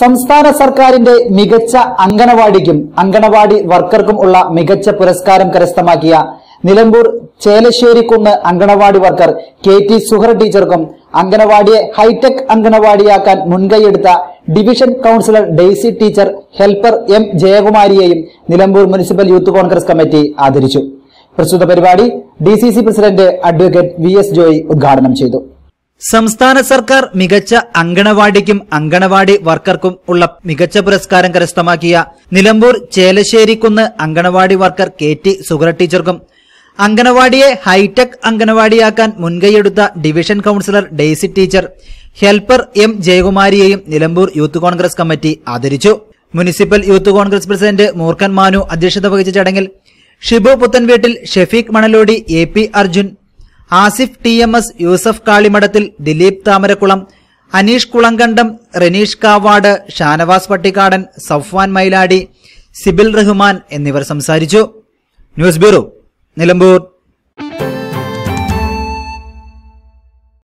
സംസ്ഥാന സർക്കാരിന്റെ മികച്ച അങ്കണവാടിക്കും അങ്കണവാടി വർക്കർക്കും ഉള്ള മികച്ച പുരസ്കാരം കരസ്ഥമാക്കിയ Nilambur Chelasserikunnu anganwadi worker K T Suhara ടീച്ചർക്കും അങ്കണവാടിയെ ഹൈടെക് അങ്കണവാടിയാക്കാൻ മുൻകൈയെടുത്ത division councillor Daisy teacher helper M ജയകുമാരിയെയും Nilambur municipal youth Congress committee ആദരിച്ചു. പ്രസ്തുത പരിപാടി D president advocate V S Joy ഉദ്ഘാടനം ചെയ്തു. സംസ്ഥാന സർക്കാർ മികച്ച അങ്കണവാടിക്കും അങ്കണവാടി വർക്കർക്കും ഉള്ള മികച്ച പുരസ്കാരം കരസ്ഥമാക്കിയ Nilambur Chelasserikunnu anganwadi worker K T Suhara ടീച്ചർക്കും അങ്കണവാടിയെ ഹൈടെക് അങ്കണവാടിയാക്കാൻ മുൻകൈയെടുത്ത division councillor Daisy teacher helper M ജയകുമാരിയെയും Nilambur youth Congress committee ആദരിച്ചു. Municipal youth Congress president Moorkhan Manu അധ്യക്ഷത വഹിച്ച ചടങ്ങിൽ Shibu Puthenveettil Shefeeq Manalodi A P Arjun Asif T M S Yusuf Kalimadathil Dileep Thamarakulam Aneesh Kulankandam Renish Kavad Shanavas Pattikkadan Safwan Mayiladi Sibil Rahman എന്നിവർ സംസാരിച്ചു. News bureau Nilambur.